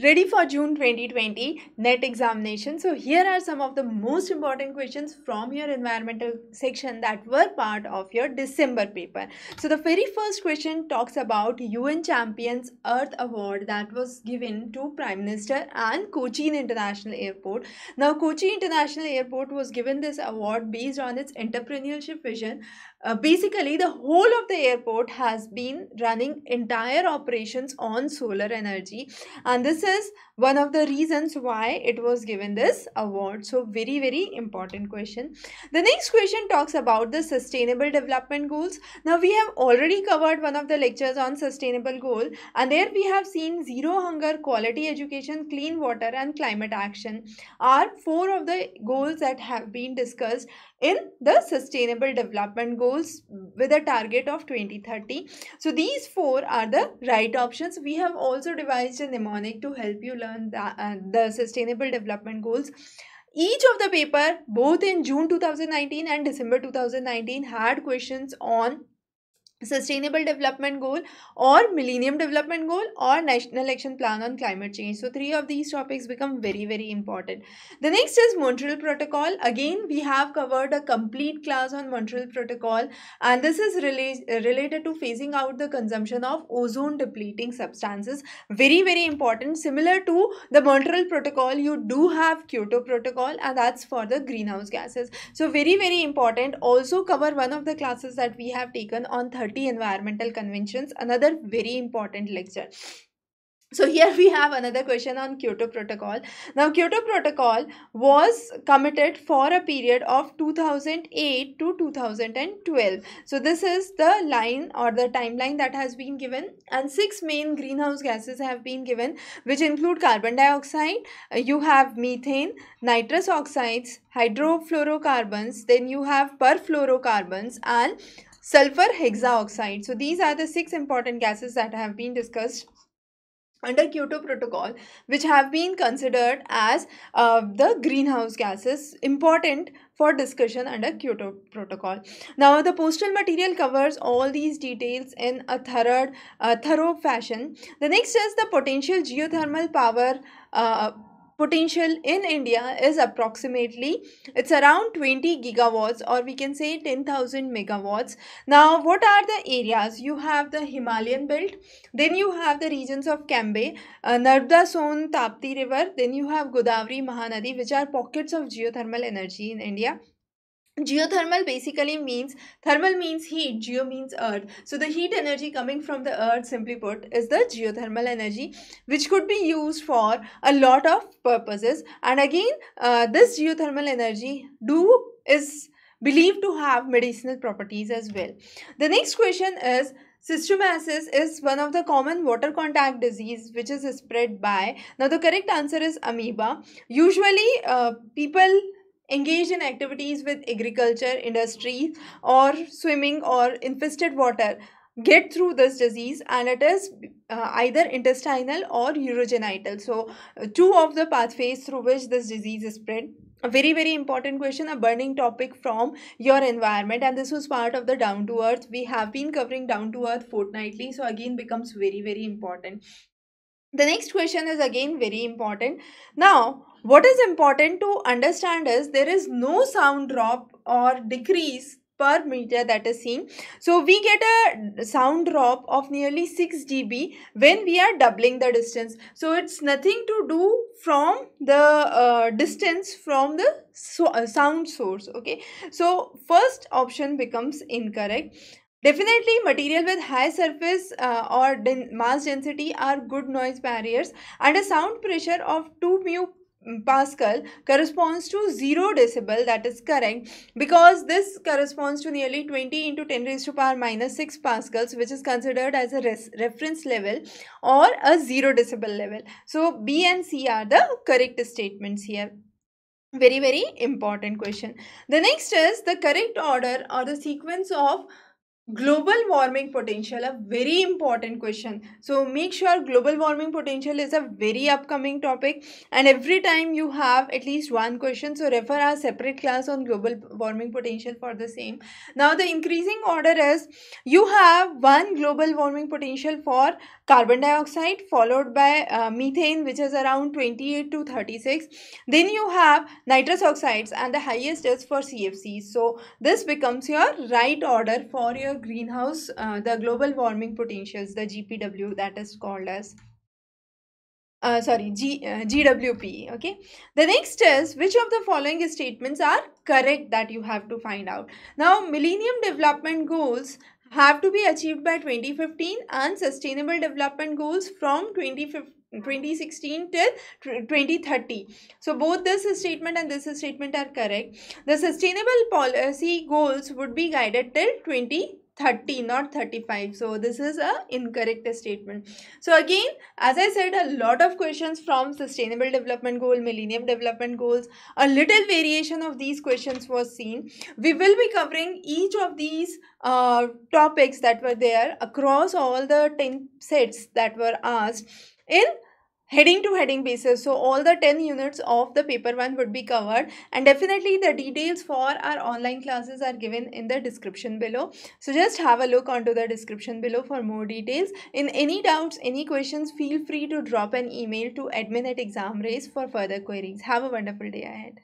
ready for June 2020 net examination. So here are some of the most important questions from your environmental section that were part of your December paper. So the very first question talks about UN Champions Earth Award that was given to Prime Minister and Cochin International Airport. Now Kochi International Airport was given this award based on its entrepreneurship vision uh, basically the whole of the airport has been running entire operations on solar energy. And this is one of the reasons why it was given this award so very very important question. The next question talks about the sustainable development goals. Now we have already covered one of the lectures on sustainable goal and there we have seen zero hunger quality education clean water and climate action are four of the goals that have been discussed in the sustainable development goals with a target of 2030 so these four are the right options. We have also devised a mnemonic to help you learn the, uh, the sustainable development goals. Each of the paper both in june 2019 and december 2019 had questions on sustainable development goal or millennium development goal or national action plan on climate change. So three of these topics become very very important. The next is montreal protocol. Again we have covered a complete class on montreal protocol and this is rela related to phasing out the consumption of ozone depleting substances. Very very important. Similar to the montreal protocol you do have kyoto protocol and that's for the greenhouse gases. So very very important. Also cover one of the classes that we have taken on 30 30 environmental conventions another very important lecture so here we have another question on Kyoto Protocol. Now Kyoto Protocol was committed for a period of 2008 to 2012. So this is the line or the timeline that has been given and six main greenhouse gases have been given which include carbon dioxide, uh, you have methane, nitrous oxides, hydrofluorocarbons, then you have perfluorocarbons and sulfur hexaoxide. So these are the six important gases that have been discussed under Kyoto Protocol which have been considered as uh, the greenhouse gases important for discussion under Kyoto Protocol. Now the postal material covers all these details in a thorough, uh, thorough fashion. The next is the potential geothermal power uh, potential in India is approximately it's around 20 gigawatts or we can say 10,000 megawatts. Now what are the areas? You have the Himalayan belt, then you have the regions of Cambay, uh, Narmada Son, Tapti river, then you have Godavari Mahanadi which are pockets of geothermal energy in India geothermal basically means thermal means heat geo means earth so the heat energy coming from the earth simply put is the geothermal energy which could be used for a lot of purposes and again uh, this geothermal energy do is believed to have medicinal properties as well the next question is Schistosomiasis is one of the common water contact disease which is spread by. Now the correct answer is amoeba. Usually uh, people engage in activities with agriculture, industry, or swimming or infested water get through this disease and it is uh, either intestinal or urogenital. So uh, two of the pathways through which this disease is spread. A very very important question a burning topic from your environment and this was part of the down to earth. We have been covering down to earth fortnightly so again becomes very very important the next question is again very important now what is important to understand is there is no sound drop or decrease per meter that is seen. So we get a sound drop of nearly 6 dB when we are doubling the distance. So it's nothing to do from the uh, distance from the so, uh, sound source. Okay. So first option becomes incorrect. Definitely material with high surface uh, or mass density are good noise barriers and a sound pressure of 2 mu Pascal corresponds to 0 decibel that is correct because this corresponds to nearly 20 into 10 raised to power minus 6 Pascals which is considered as a reference level or a 0 decibel level. So B and C are the correct statements here very very important question. The next is the correct order or the sequence of global warming potential a very important question. So make sure global warming potential is a very upcoming topic. And every time you have at least one question so refer our separate class on global warming potential for the same. Now the increasing order is you have one global warming potential for carbon dioxide followed by uh, methane which is around 28 to 36 then you have nitrous oxides and the highest is for cfc so this becomes your right order for your greenhouse uh, the global warming potentials the gpw that is called as uh, sorry G, uh, GWP okay? The next is which of the following statements are correct that you have to find out? Now millennium development goals have to be achieved by 2015 and sustainable development goals from 2016 till 2030 so both this statement and this statement are correct. The sustainable policy goals would be guided till 20 30 not 35 so this is a incorrect statement. So again as i said a lot of questions from sustainable development goal millennium development goals a little variation of these questions was seen. We will be covering each of these uh, topics that were there across all the 10 sets that were asked in heading to heading basis. So all the 10 units of the paper one would be covered. And definitely the details for our online classes are given in the description below. So just have a look onto the description below for more details. In any doubts any questions feel free to drop an email to admin at Examrace for further queries. Have a wonderful day ahead